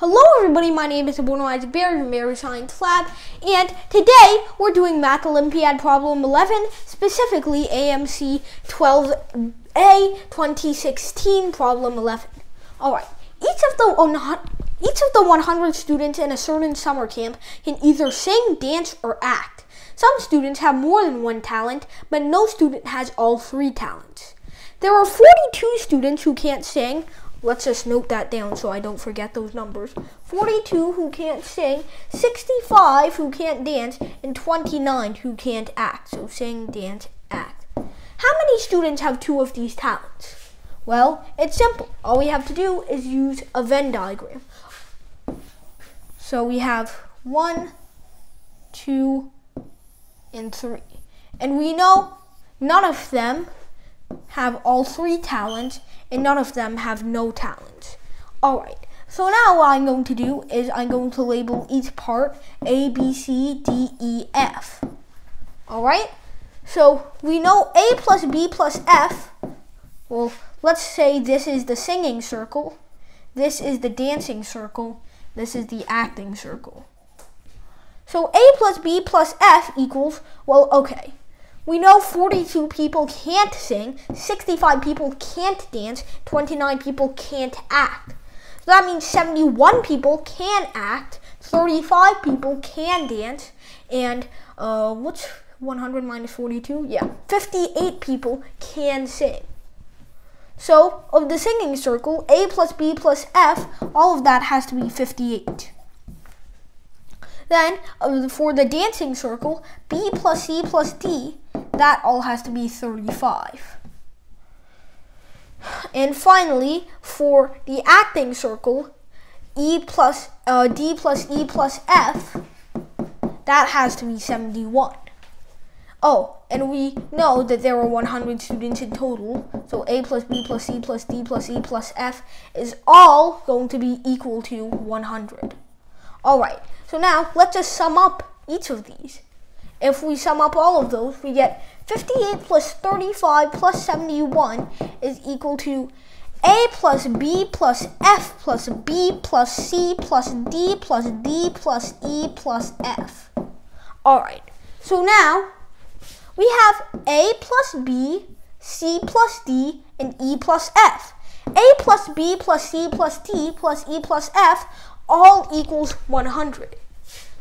Hello everybody, my name is Soborno Isaac Bari from Bari Science Lab, and today we're doing Math Olympiad Problem 11, specifically AMC 12A 2016 Problem 11. Alright, each of the oh, each of the 100 students in a certain summer camp can either sing, dance, or act. Some students have more than one talent, but no student has all three talents. There are 42 students who can't sing, Let's just note that down so I don't forget those numbers. 42 who can't sing, 65 who can't dance, and 29 who can't act. So sing, dance, act. How many students have two of these talents? Well, it's simple. All we have to do is use a Venn diagram. So we have one, two, and three. And we know none of them have all three talents and none of them have no talents. Alright, so now what I'm going to do is I'm going to label each part A, B, C, D, E, F. Alright, so we know A plus B plus F, well, let's say this is the singing circle, this is the dancing circle, this is the acting circle. So A plus B plus F equals, well, okay, we know 42 people can't sing, 65 people can't dance, 29 people can't act. So that means 71 people can act, 35 people can dance, and uh, what's 100 minus 42? Yeah, 58 people can sing. So, of the singing circle, A plus B plus F, all of that has to be 58. Then, uh, for the dancing circle, B plus C plus D, that all has to be 35. And finally, for the acting circle, E plus uh, D plus E plus F, that has to be 71. Oh, and we know that there are 100 students in total, so A plus B plus C plus D plus E plus F is all going to be equal to 100. Alright, so now let's just sum up each of these. If we sum up all of those, we get 58 plus 35 plus 71 is equal to A plus B plus F plus B plus C plus D plus D plus E plus F. Alright, so now we have A plus B, C plus D, and E plus F. A plus B plus C plus D plus E plus F all equals 100.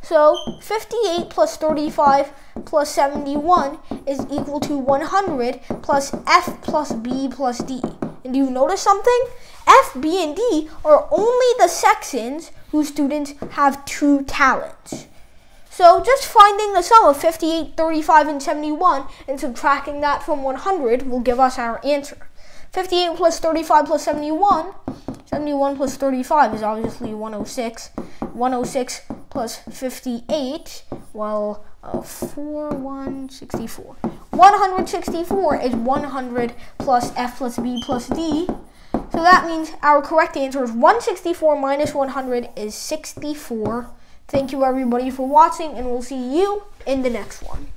So 58 plus 35 plus 71 is equal to 100 plus F plus B plus D. And do you notice something? F, B, and D are only the sections whose students have two talents. So just finding the sum of 58, 35, and 71 and subtracting that from 100 will give us our answer. 58 plus 35 plus 71, 71 plus 35 is obviously 106. 106 plus 58, well, uh, 4, 164. 164 is 100 plus f plus b plus d. So that means our correct answer is 164 minus 100 is 64. Thank you everybody for watching and we'll see you in the next one.